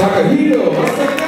Takahiro Masaki.